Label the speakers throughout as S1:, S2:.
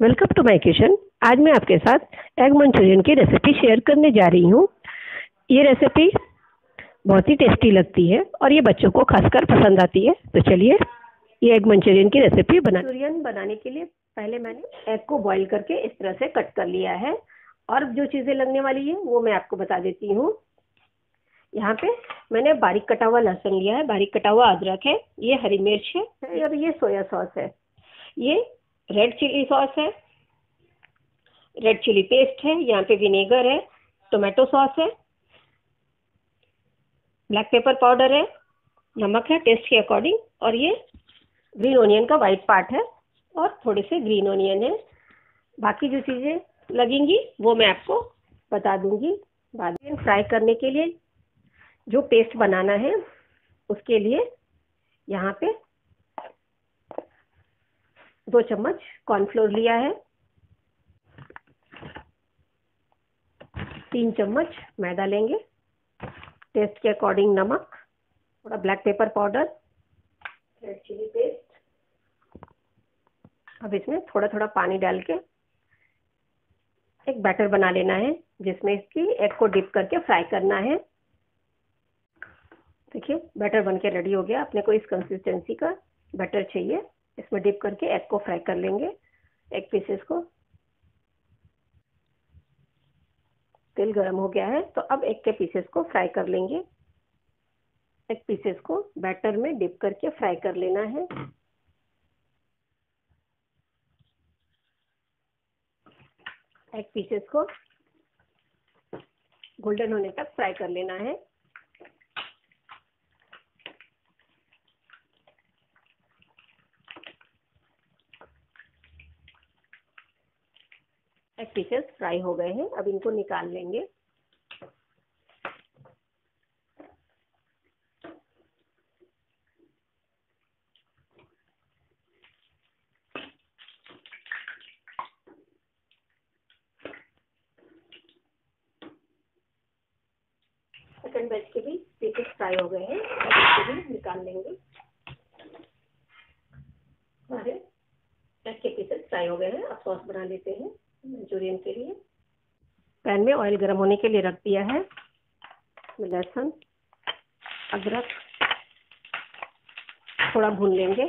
S1: Welcome to my kitchen. आज मैं आपके साथ एग मंचूरियन की रेसिपी शेयर करने जा रही हूँ। ये रेसिपी बहुत ही टेस्टी लगती है और ये बच्चों को खासकर पसंद आती है। तो चलिए, ये एग मंचूरियन की रेसिपी बना मंचूरियन बनाने के लिए पहले मैंने एग को बॉईल करके इस तरह से कट कर लिया है। और जो चीज़ें लगने वाली है, वो मैं आपको बता देती हूँ। यहाँ पे मैंने बारीक कटा हुआ लहसुन लिया है। बारीक कटा हुआ अदरक है, ये हरी मिर्च है और ये सोया सॉस है। ये रेड चिली सॉस है। रेड चिली पेस्ट है, यहाँ पे विनेगर है टोमेटो सॉस है ब्लैक पेपर पाउडर है, नमक है टेस्ट के अकॉर्डिंग और ये ग्रीन ओनियन का वाइट पार्ट है, और थोड़े से ग्रीन ओनियन है। बाकी जो चीज़ें लगेंगी, वो मैं आपको बता दूँगी बाद में फ्राई करने के लिए। जो पेस्ट बनाना है, उसके लिए यहाँ पे दो चम्मच कॉर्नफ्लोर लिया है। तीन चम्मच मैदा लेंगे। टेस्ट के अकॉर्डिंग नमक, थोड़ा black pepper powder red chilli paste अब इसमें थोड़ा थोड़ा पानी डाल के एक बैटर बना लेना है, जिसमें इसकी एग को डिप करके फ्राई करना है। देखिए बैटर बन के रेडी हो गया। अपने को इस कंसिस्टेंसी का बैटर चाहिए। इसमें डिप करके एग को फ्राई कर लेंगे एग पीसेस को। तेल गर्म हो गया है तो अब एग के पीसेस को फ्राई कर लेंगे। एग पीसेस को बैटर में डिप करके फ्राई कर लेना है। एग पीसेस को गोल्डन होने तक फ्राई कर लेना है। एग पीसेस फ्राई हो गए हैं, अब इनको निकाल लेंगे। सेकंड बैच के भी पीसेस फ्राई हो गए हैं इसको भी निकाल लेंगे। हमारे एग के पीसेस फ्राई हो गए हैं, अब सॉस बना लेते हैं। मंचूरियन के लिए। पैन में ऑयल गर्म होने के लिए रख दिया है। लहसुन, अदरक, थोड़ा भून लेंगे।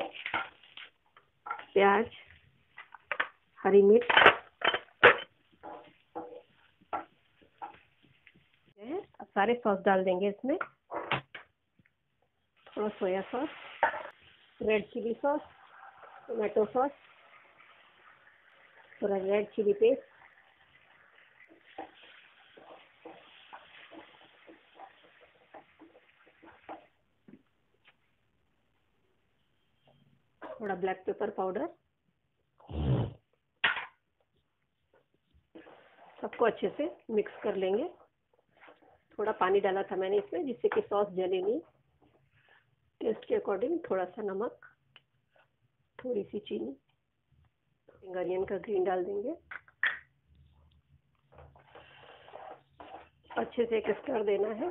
S1: प्याज, हरी मिर्च अब सारे सॉस डाल देंगे इसमें। थोड़ा soya sauce, red chilli sauce, tomato sauce थोड़ा रेड चिली पेस्ट थोड़ा ब्लैक पेपर पाउडर सबको अच्छे से मिक्स कर लेंगे। थोड़ा पानी डाला था मैंने इसमें, जिससे कि सॉस जले नहीं। टेस्ट के अकॉर्डिंग थोड़ा सा नमक, थोड़ी सी चीनी। अनियन का ग्रीन डाल देंगे। अच्छे से एक स्टर देना है।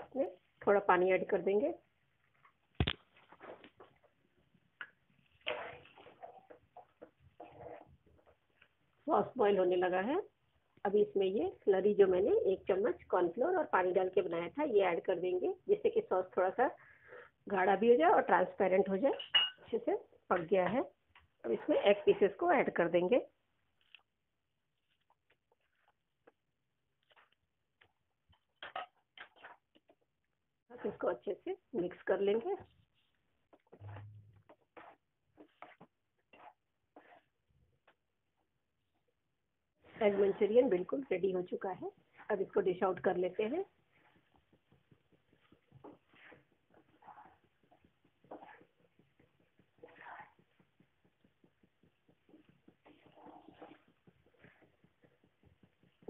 S1: इसमें थोड़ा पानी ऐड कर देंगे। सॉस बॉईल होने लगा है। अभी इसमें ये स्लरी जो मैंने एक चम्मच कॉर्नफ्लोर और पानी डाल के बनाया था, ये ऐड कर देंगे, जिससे कि सॉस थोड़ा सा गाढ़ा भी हो जाए और ट्रांसपेरेंट हो जाए। अच्छे से पक गया है। अब इसमें एग पीसेस को ऐड कर देंगे। इसको अच्छे से मिक्स कर लेंगे। एग मंचूरियन बिल्कुल रेडी हो चुका है। अब इसको डिश आउट कर लेते हैं।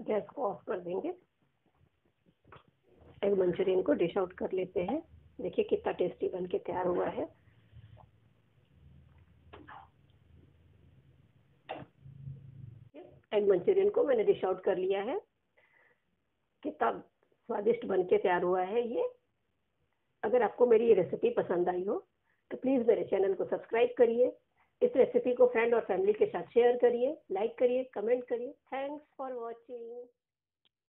S1: गैस को ऑफ़ कर देंगे। एग मंचूरियन को डिश आउट कर लेते हैं। देखिए कितना टेस्टी बन के तैयार हुआ है। एग मंचूरियन को मैंने डिश आउट कर लिया है। कितना स्वादिष्ट बन के तैयार हुआ है ये। अगर आपको मेरी ये रेसिपी पसंद आई हो तो प्लीज़ मेरे चैनल को सब्सक्राइब करिए। इस रेसिपी को फ्रेंड और फैमिली के साथ शेयर करिए लाइक करिए कमेंट करिए। Thanks for watching